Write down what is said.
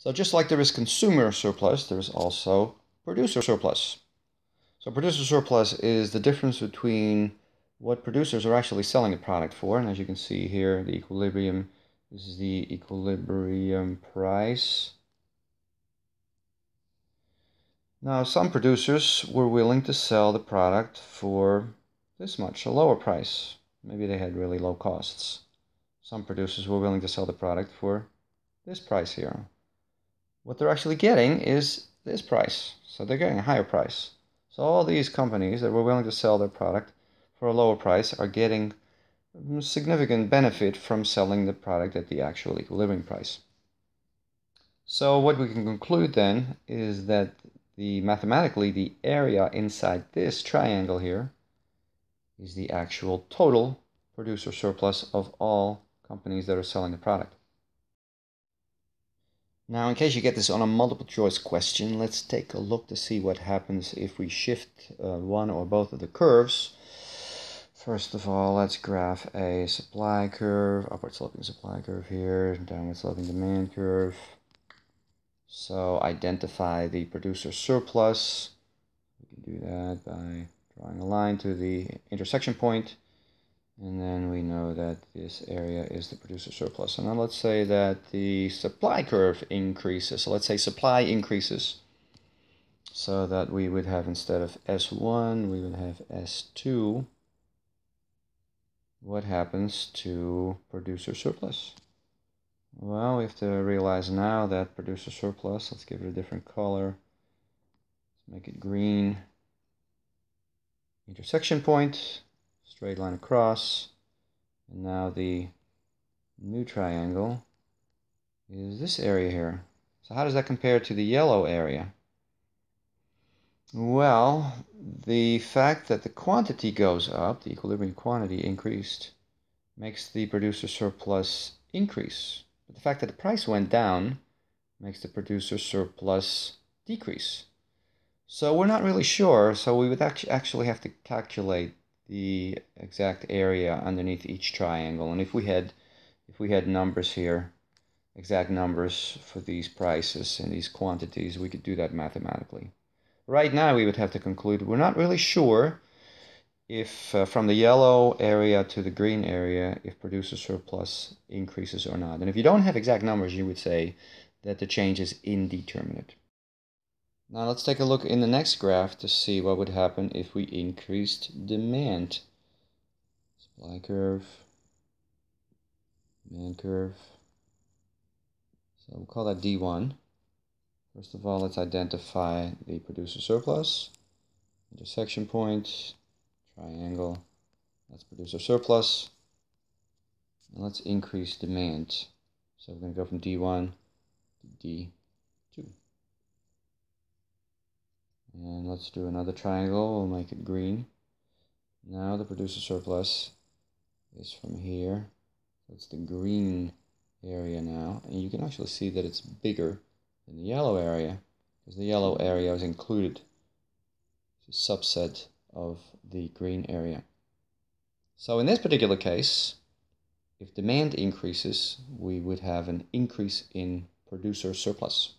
So just like there is consumer surplus, there is also producer surplus. So producer surplus is the difference between what producers are actually selling the product for. And as you can see here, the equilibrium, this is the equilibrium price. Now, some producers were willing to sell the product for this much, a lower price. Maybe they had really low costs. Some producers were willing to sell the product for this price here, what they're actually getting is this price. So they're getting a higher price. So all these companies that were willing to sell their product for a lower price are getting mm, significant benefit from selling the product at the actual equilibrium price. So what we can conclude then is that the mathematically the area inside this triangle here is the actual total producer surplus of all companies that are selling the product. Now, in case you get this on a multiple choice question, let's take a look to see what happens if we shift uh, one or both of the curves. First of all, let's graph a supply curve, upward sloping supply curve here, downward sloping demand curve. So identify the producer surplus. We can do that by drawing a line to the intersection point and then we know that this area is the producer surplus. And now let's say that the supply curve increases. So let's say supply increases. So that we would have instead of S1, we would have S2. What happens to producer surplus? Well, we have to realize now that producer surplus, let's give it a different color. Let's make it green. Intersection point straight line across. And now the new triangle is this area here. So how does that compare to the yellow area? Well, the fact that the quantity goes up, the equilibrium quantity increased, makes the producer surplus increase. But the fact that the price went down makes the producer surplus decrease. So we're not really sure, so we would actually have to calculate the exact area underneath each triangle. And if we had if we had numbers here, exact numbers for these prices and these quantities, we could do that mathematically. Right now, we would have to conclude we're not really sure if uh, from the yellow area to the green area, if producer surplus increases or not. And if you don't have exact numbers, you would say that the change is indeterminate. Now let's take a look in the next graph to see what would happen if we increased demand. Supply curve, demand curve. So we'll call that D1. First of all, let's identify the producer surplus, intersection point, triangle, that's producer surplus. And let's increase demand. So we're going to go from D1 to D2. And let's do another triangle, we'll make it green. Now the producer surplus is from here. That's the green area now. And you can actually see that it's bigger than the yellow area because the yellow area is included. It's a subset of the green area. So in this particular case, if demand increases, we would have an increase in producer surplus.